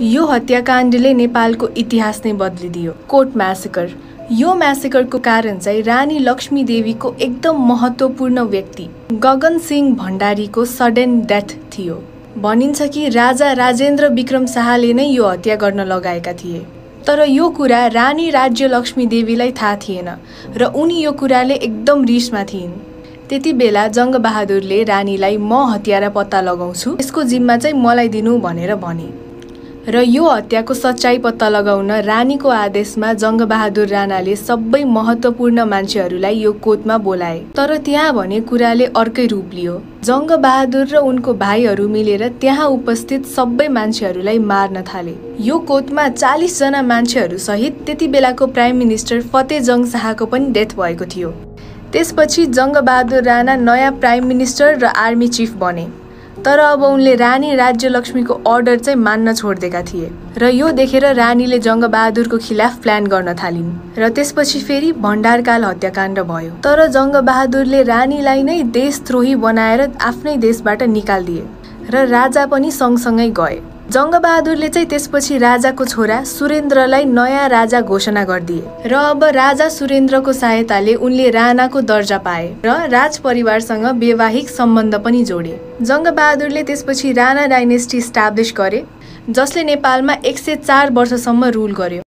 यो हत्याकाण्डले नेपालको इतिहास नै बदलिदियो। Coat massacre. यो म्यासेकरको कारण चाहिँ रानी लक्ष्मी देवीको एकदम महत्त्वपूर्ण व्यक्ति गगन सिंह भण्डारीको सडन डेथ थियो। भनिन्छ कि राजा राजेन्द्र विक्रम शाहले नै यो हत्या गर्न लगाएका थिए। तर यो कुरा रानी राज्य लक्ष्मी देवीलाई थाहा थिएन र उनी यो कुराले एकदम रिसमा थिइन्। त्यति बेला जङ्गबहादुरले रानीलाई म हतियारा पत्ता लगाउँछु यसको जिम्मा चाहिँ मलाई दिनु भनेर भने। र यो हत्याको सच्चाइ पत्ता लगाउन रानीको आदेशमा जङ्गबहादुर राणाले सबै महत्त्वपूर्ण मान्छेहरूलाई यो कोतमा बोलाए। तर त्यहाँ भने कुराले अर्कै रूप लियो। जङ्गबहादुर र उनको भाइहरू मिलेर त्यहाँ उपस्थित सबै मान्छेहरूलाई मार्न थाले। यो कोतमा चालिसजना मान्छेहरू सहित त्यति बेलाको प्राइम मिनिस्टर फतेजङ शाहको पनि डेथ भएको थियो। त्यसपछि जङ्गबहादुर राणा नयाँ प्राइम मिनिस्टर र आर्मी चिफ बने। तर अब उनले रानी राज्यलक्ष्मीको अर्डर चाहिँ मान्न छोडिदिएका थिए र यो देखेर रानीले जङ्गबहादुरको खिलाफ प्लान गर्न थालिन् र त्यसपछि फेरि भण्डारकाल हत्याकाण्ड भयो। तर जङ्गबहादुरले रानीलाई नै देशद्रोही बनाएर आफ्नै देशबाट निकालिदिए र राजा पनि सँगसँगै गए। जङ्गबहादुरले चाहिँ त्यसपछि राजाको छोरा सुरेन्द्रलाई नयाँ राजा घोषणा गरिदिए र अब राजा सुरेन्द्रको सहायताले उनले राणाको दर्जा पाए र राज परिवारसँग वैवाहिक सम्बन्ध पनि जोडे। जङ्गबहादुरले त्यसपछि राणा डाइनेस्टी इस्टाब्लिस गरे जसले नेपालमा एक सय चार वर्षसम्म रुल गर्यो।